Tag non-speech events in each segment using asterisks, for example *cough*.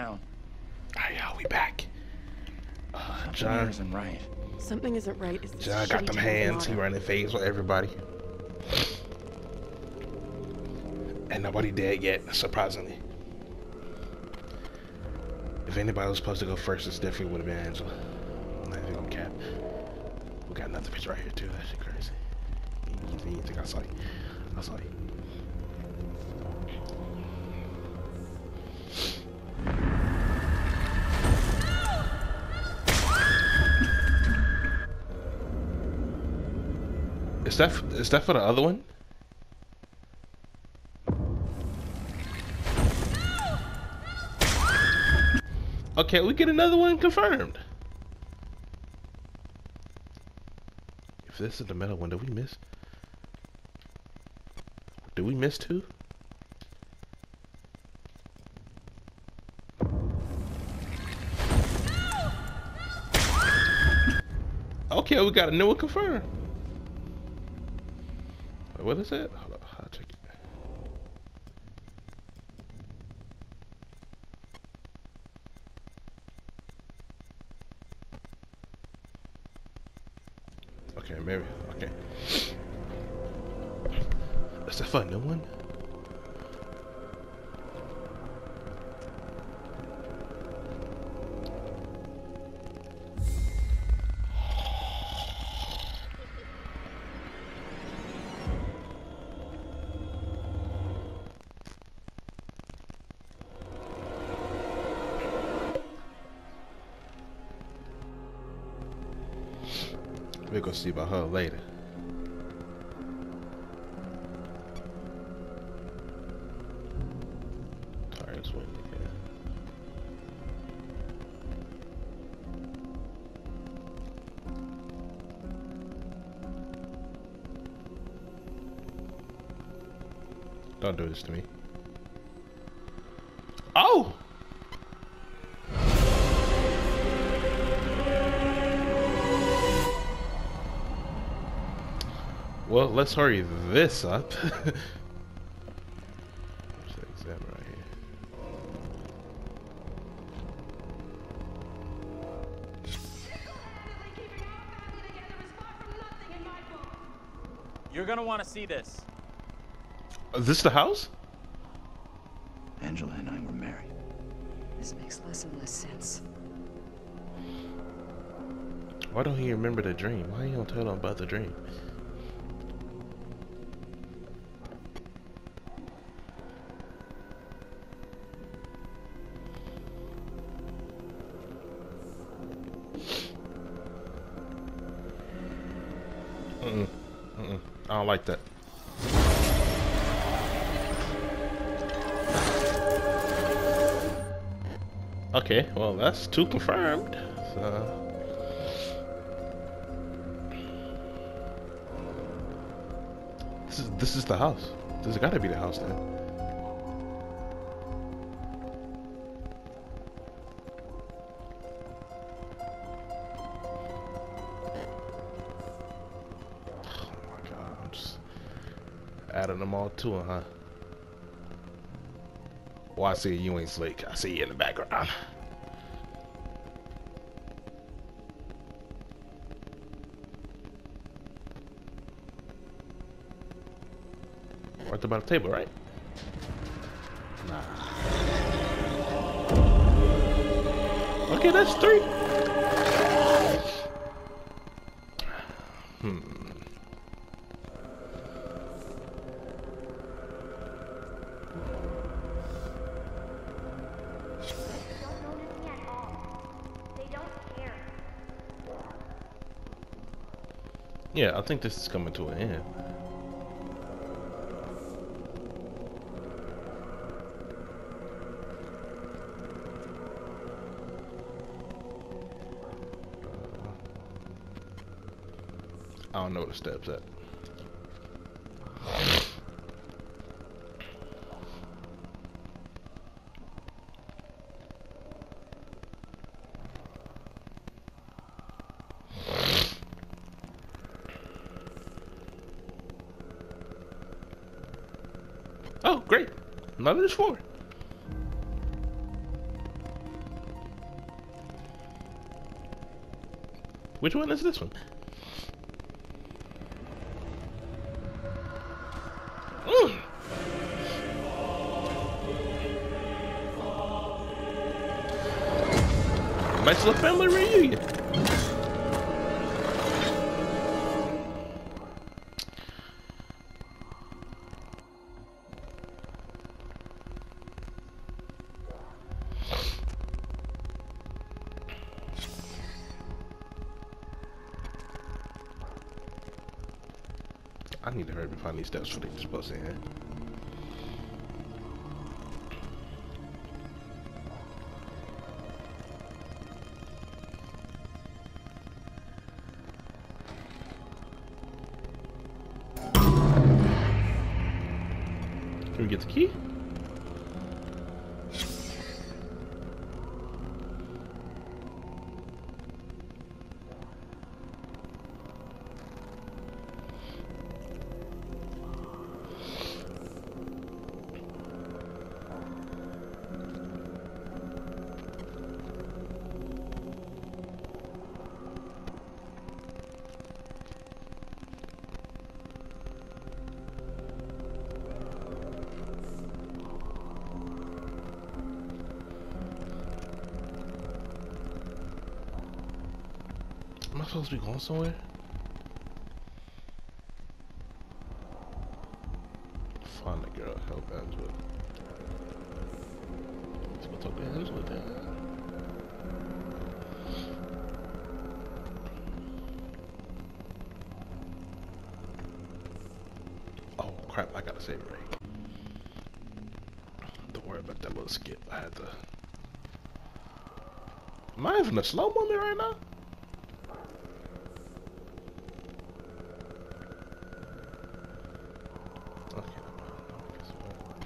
down. Alright, y'all, we back. Uh, John, here isn't right. Something isn't right. It's this John got them town's hands. He motto. running phase with everybody. And nobody dead yet, surprisingly. If anybody was supposed to go first, it definitely would have been Angela. I'm not even gonna cap. We got another picture right here too. That shit crazy. I saw you? I saw you. Is that is that for the other one? Okay, we get another one confirmed. If this is the metal one, did we miss? Did we miss two? Okay, we got a new one confirmed. What is it? We're gonna see about her later. Tires windy, yeah. Don't do this to me. Well, let's hurry this up. *laughs* Where's the exam right here? You're gonna want to see this. Is this the house? Angela and I were married. This makes less and less sense. Why don't he remember the dream? Why you don't tell him about the dream? Okay, well that's two confirmed. So This is this is the house. This has got to be the house then. Oh my god, I'm just adding them all to it, huh? Well, I see you ain't slick. I see you in the background. About the table, right? Nah. Okay, that's three. Hmm. at. Yeah, I think this is coming to an end. couple steps up. Oh, great. Level is four. Which one is this one? Nice a family reunion. I need to hurry and find these steps for the supposed in. Can get the key? Supposed to be going somewhere? Find the girl, help Angela. Let's go talk to Angela then. Oh crap, I gotta save Ray. Don't worry about that little skip. I had to. Am I having a slow moment right now? Okay, never mind. No, guess what?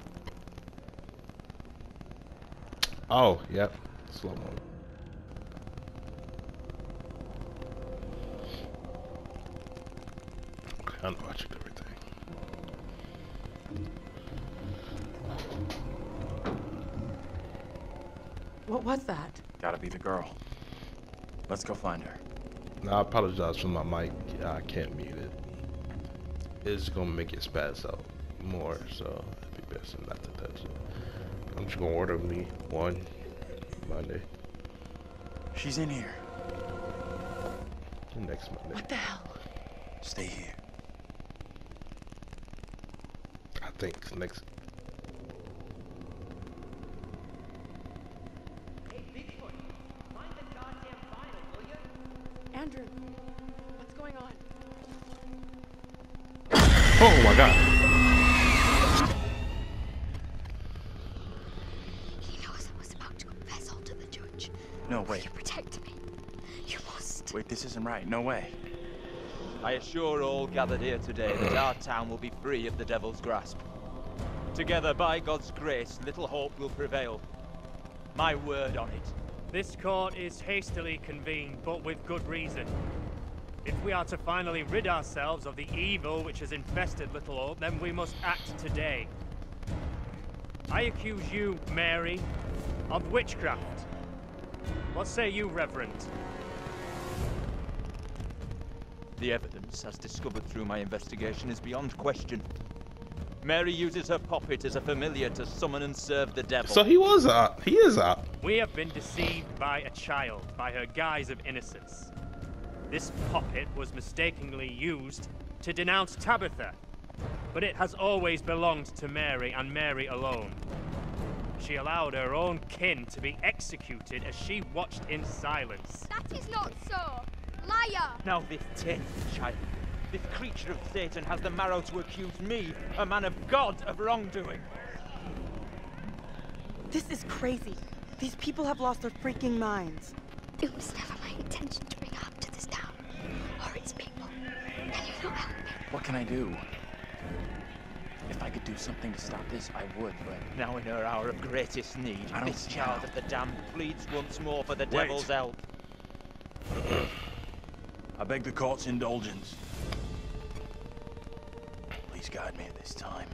Oh, yep. Slow mo. Okay, I know I checked everything. What was that? Gotta be the girl. Let's go find her. Now, I apologize for my mic. I can't mute it. It's gonna make it spaz out more, so it'd be best not to touch it. I'm just gonna order me one Monday, She's in here. next Monday. What the hell? Stay here. I think next. No, Will wait. you protect me? You must. Wait, this isn't right. No way. I assure all gathered here today that our town will be free of the devil's grasp. Together, by God's grace, little hope will prevail. My word on it. This court is hastily convened, but with good reason. If we are to finally rid ourselves of the evil which has infested Little Hope, then we must act today. I accuse you, Mary, of witchcraft. What say you, Reverend? The evidence, as discovered through my investigation, is beyond question. Mary uses her puppet as a familiar to summon and serve the devil. So he was up. He is up. We have been deceived by a child, by her guise of innocence. This puppet was mistakenly used to denounce Tabitha, but it has always belonged to Mary and Mary alone. She allowed her own kin to be executed as she watched in silence. That is not so. Liar! Now this tenth child, this creature of Satan has the marrow to accuse me, a man of God, of wrongdoing. This is crazy. These people have lost their freaking minds. It was never my intention to bring harm to this town or its people. Can you help me? What can I do? If I could do something to stop this, I would, but now in her hour of greatest need, I this child of the damned pleads once more for the Wait. devil's help. I beg the court's indulgence. Please guide me at this time.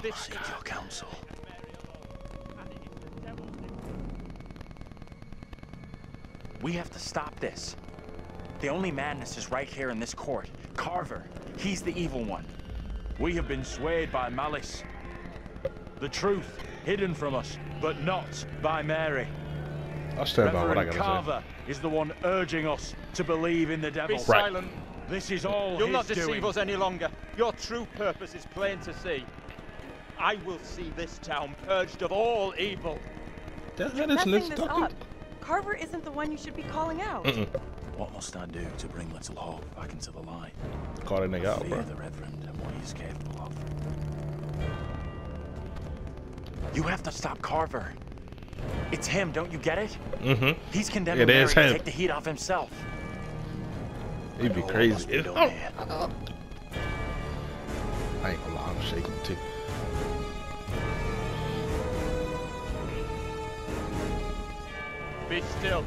This Seek your counsel. We have to stop this. The only madness is right here in this court. Carver, he's the evil one. We have been swayed by malice. The truth hidden from us, but not by Mary. I'll stand by what I Reverend gotta Carver is the one urging us to believe in the devil. Be Right. silent. This is all You'll his not deceive doing. us any longer. Your true purpose is plain to see. I will see this town purged of all evil. say. That You're Liz this talking. up. Carver isn't the one you should be calling out. Mm-mm. What must I do to bring Little Hope back into the light? Call that nigga out, Fear bro. the Reverend and what he's capable of. You have to stop Carver. It's him, don't you get it? Mm-hmm. He's condemning It Mary is to him. take the heat off himself. He'd be Oh, crazy. be oh, oh. I ain't gonna lie, I'm shaking too. Be still.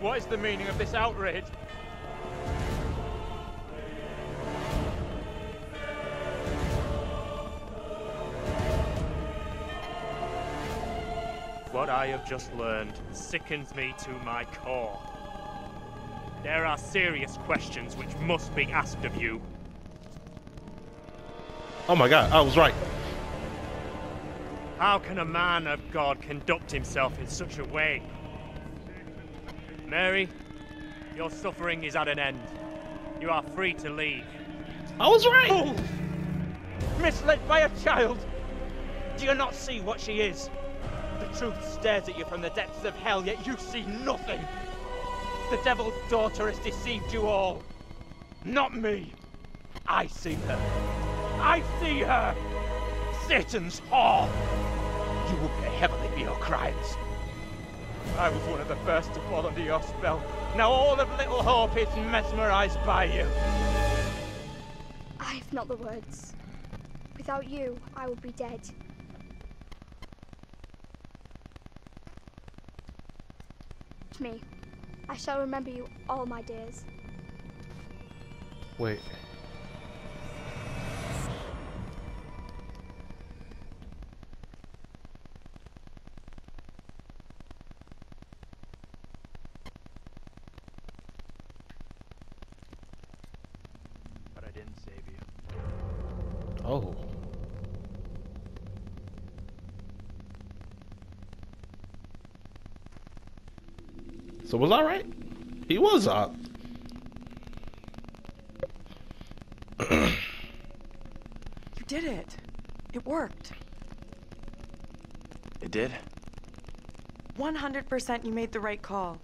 What is the meaning of this outrage? What I have just learned sickens me to my core. There are serious questions which must be asked of you. Oh my god, I was right. How can a man of God conduct himself in such a way? Mary, your suffering is at an end. You are free to leave. I was right. Fool! Misled by a child! Do you not see what she is? Truth stares at you from the depths of hell, yet you see nothing! The devil's daughter has deceived you all! Not me! I see her! I see her! Satan's whore! You will pay heavily for your crimes! I was one of the first to fall under your spell. Now all of Little Hope is mesmerized by you. I have not the words. Without you, I would be dead. Me, I shall remember you all my days. Wait. So was I right? He was up. You did it. It worked. It did? 100% you made the right call.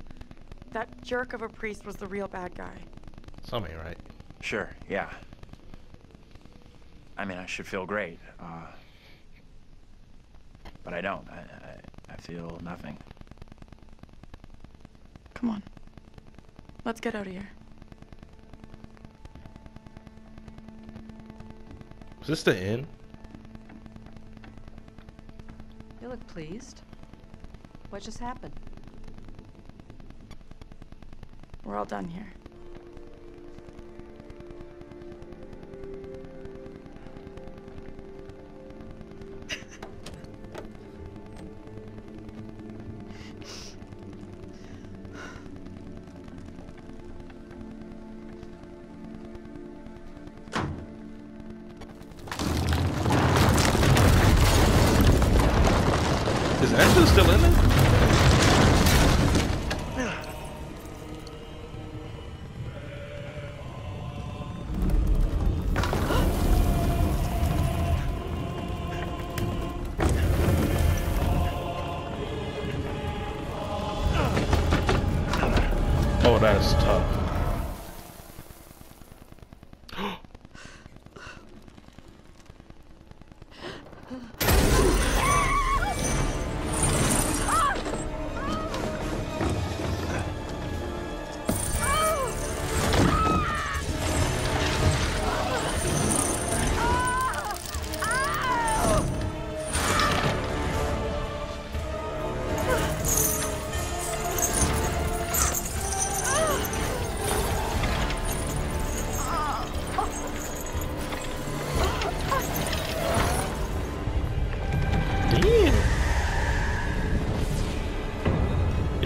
That jerk of a priest was the real bad guy. Some ain't right. Sure, yeah. I mean, I should feel great. Uh, but I don't. I, I, I feel nothing. Come on. Let's get out of here. Is this the end? You look pleased. What just happened? We're all done here.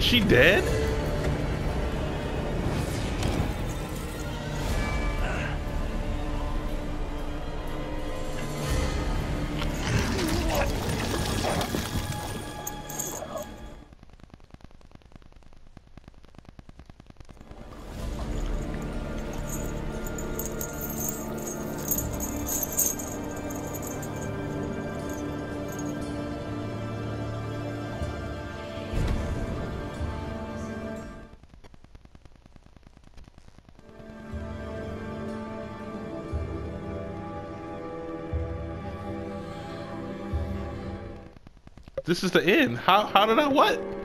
She dead? This is the end. How how did I what?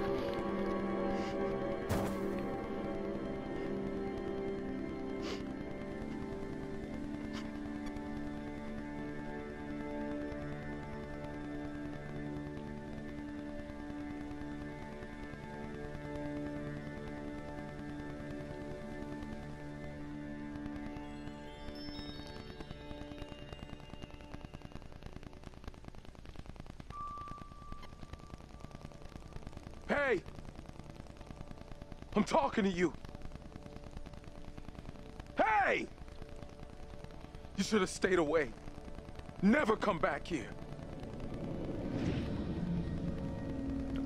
Talking to you. Hey! You should have stayed away. Never come back here.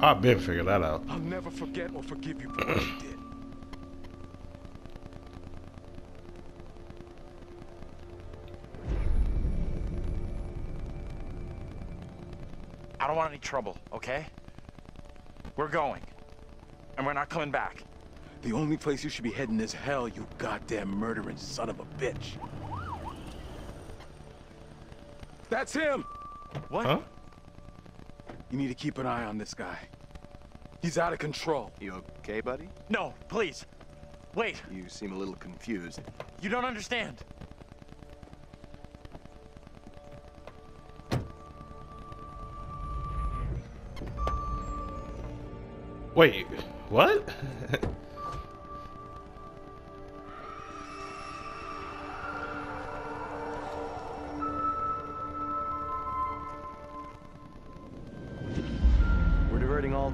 I've been figured that out. I'll never forget or forgive you for what you did. I don't want any trouble, okay? We're going. And we're not coming back. The only place you should be heading is hell, you goddamn murdering son of a bitch. That's him! What? Huh? You need to keep an eye on this guy. He's out of control. You okay, buddy? No, please. Wait, You seem a little confused. you don't understand. Wait, what? *laughs*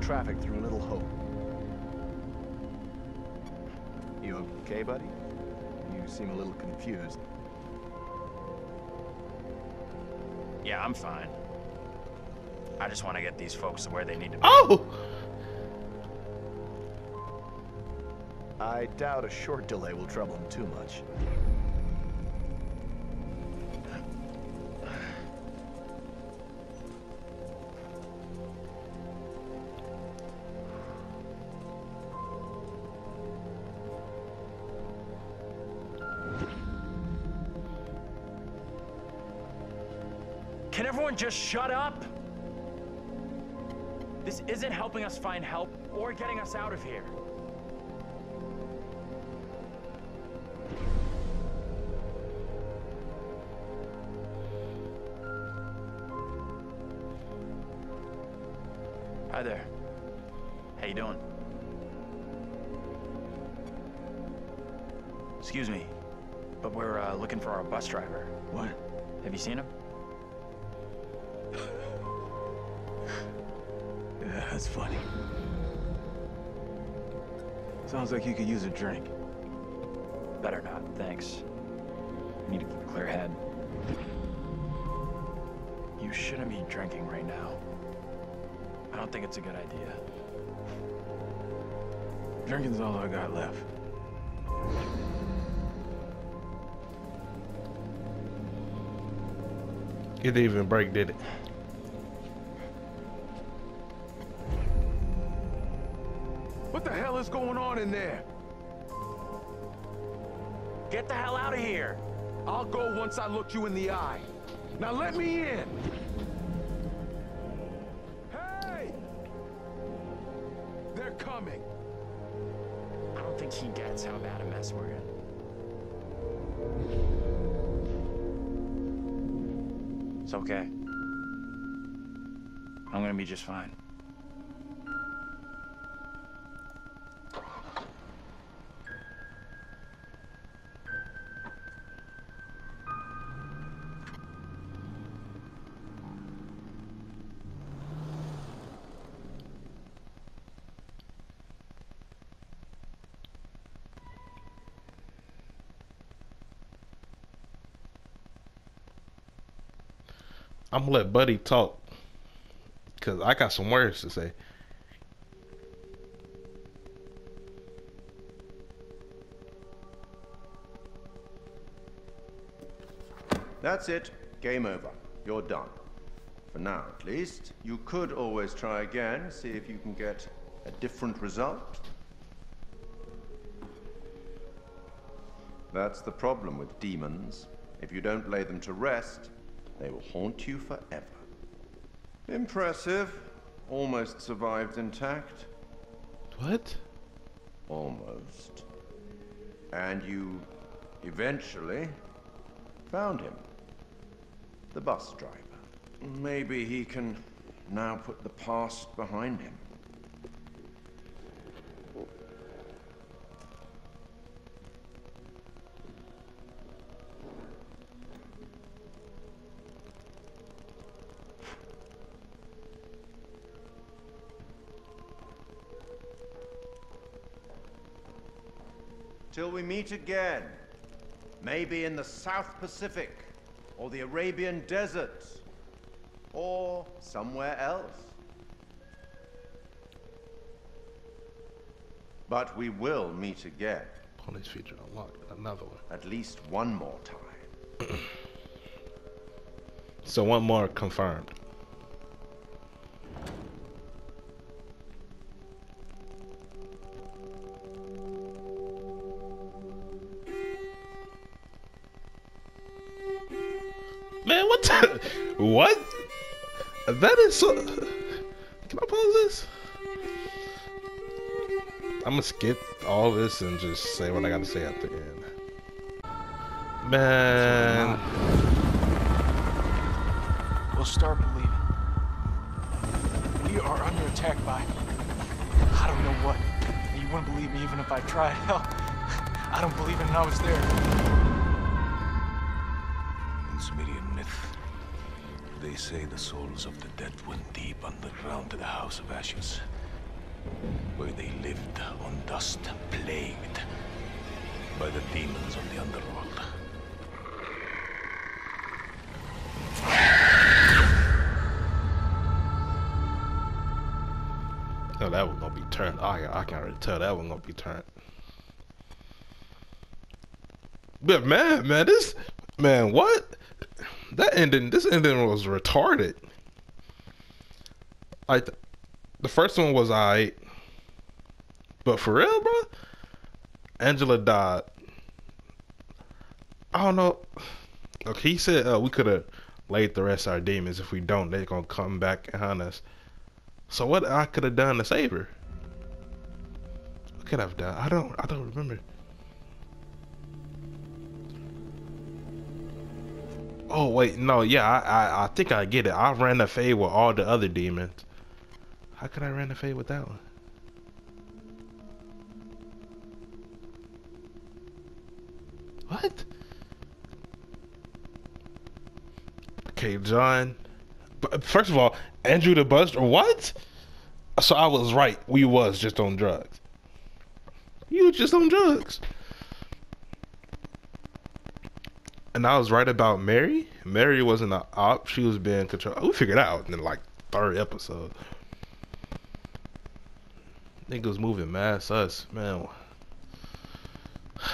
traffic through a Little Hope. You okay, buddy? You seem a little confused. Yeah, I'm fine. I just want to get these folks to where they need to be. Oh! I doubt a short delay will trouble him too much. Can everyone just shut up? This isn't helping us find help or getting us out of here. Hi there. How you doing? Excuse me, but we're uh, looking for our bus driver. What? Have you seen him? Like you could use a drink. Better not, thanks. I need to keep a clear head. You shouldn't be drinking right now. I don't think it's a good idea. Drinking's all I got left. It didn't even break, did it? What the hell is going on in there? Get the hell out of here! I'll go once I look you in the eye. Now let me in! Hey! They're coming. I don't think he gets how bad a mess we're in. It's okay. I'm gonna be just fine. I'm gonna let Buddy talk. Cause I got some words to say. That's it. Game over. You're done. For now, at least. You could always try again, see if you can get a different result. That's the problem with demons. If you don't lay them to rest, they will haunt you forever. Impressive. almost survived intact. What? Almost. And you eventually found him. The bus driver. Maybe he can now put the past behind him. We meet again. Maybe in the South Pacific, or the Arabian Desert, or somewhere else. But we will meet again. Bonus feature unlocked. Another one. At least one more time. *clears throat* So one more confirmed. What? That is so. Can I pause this? I'm gonna skip all this and just say what I gotta say at the end. Man. We'll start believing. We are under attack by I don't know what. You wouldn't believe me even if I tried. *laughs* Hell, I don't believe it and I was there. In Sumerian myth, they say the souls of the dead went deep underground to the House of Ashes, where they lived on dust, plagued by the demons of the underworld. No, that one gonna be turned. I I can already tell that one gonna be turned. But man, man, this man, what? That ending, this ending was retarded. Like the first one was alright, but for real, bro, Angela died. I don't know. Okay, he said uh, we could have laid the rest of our demons. If we don't, they're gonna come back and hunt us. So what I could have done to save her? What could I've done? I don't. I don't remember. Oh wait, no, yeah, I, I, I think I get it. I ran the fade with all the other demons. How could I ran the fade with that one? What? Okay, John. First of all, Andrew the Buster. What? So I was right. We was just on drugs. You just on drugs. And I was right about Mary. Mary wasn't an op. She was being controlled. We figured out in like third episode. Niggas moving mad us, man. *sighs*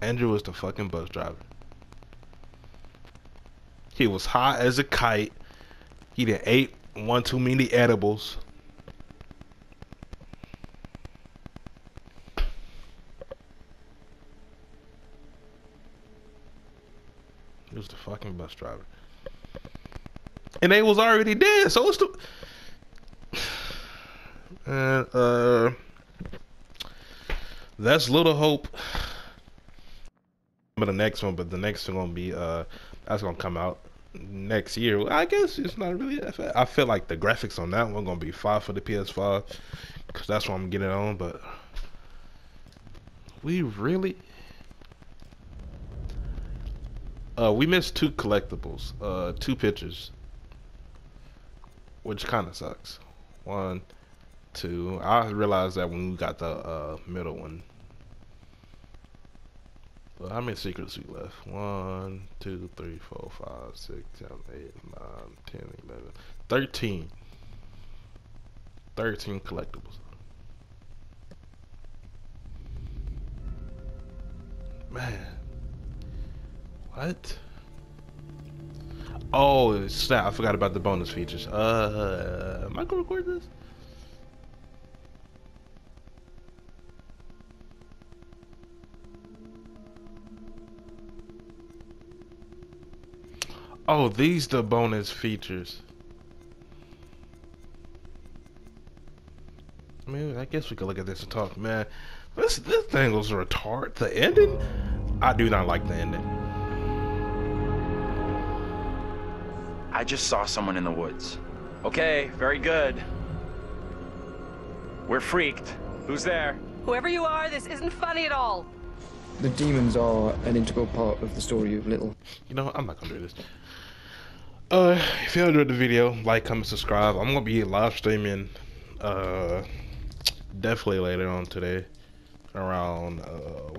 Andrew was the fucking bus driver. He was high as a kite. He done ate one too many edibles. Was the fucking bus driver. And they was already dead, so it's the *sighs* and uh that's little hope but the next one but the next one gonna be uh that's gonna come out next year i guess it's not really i feel like the graphics on that one gonna be five for the ps5 because that's what i'm getting on but we really uh we missed two collectibles uh two pictures which kind of sucks one two. I realized that when we got the uh, middle one. Well, how many secrets we left? One, two, three, four, five, six, seven, eight, nine, ten, eleven, thirteen. Thirteen collectibles. Man. What? Oh, snap. I forgot about the bonus features. Uh, am I gonna record this? Oh, these the bonus features. I mean, I guess we could look at this and talk, man. This this thing was retarded. The ending, I do not like the ending. I just saw someone in the woods. Okay, very good. We're freaked. Who's there? Whoever you are, this isn't funny at all. The demons are an integral part of the story of Little. You know, I'm not gonna do this. Uh, if you enjoyed the video, like, comment, subscribe. I'm gonna be live streaming, uh, definitely later on today, around uh,